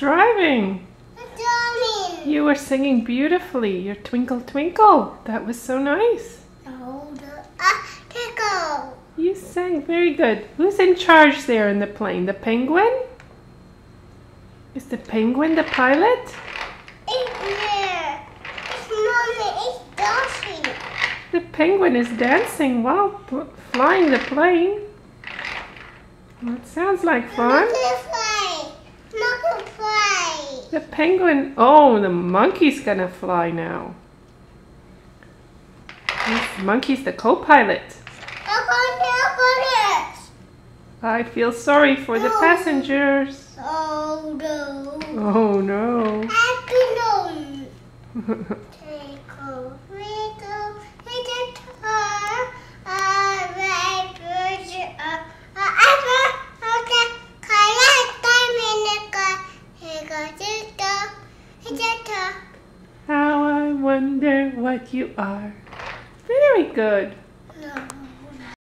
Darling. You were singing beautifully. Your twinkle twinkle. That was so nice. Hold up, uh, tickle. You sang very good. Who's in charge there in the plane? The penguin? Is the penguin the pilot? It's there. It's mommy. It's dancing. The penguin is dancing while flying the plane. It sounds like fun. to fly. Not to fly. The penguin. Oh, the monkey's gonna fly now. This monkey's the co pilot. Look on look on it. I feel sorry for the passengers. Oh no. Oh no. what you are. Very good.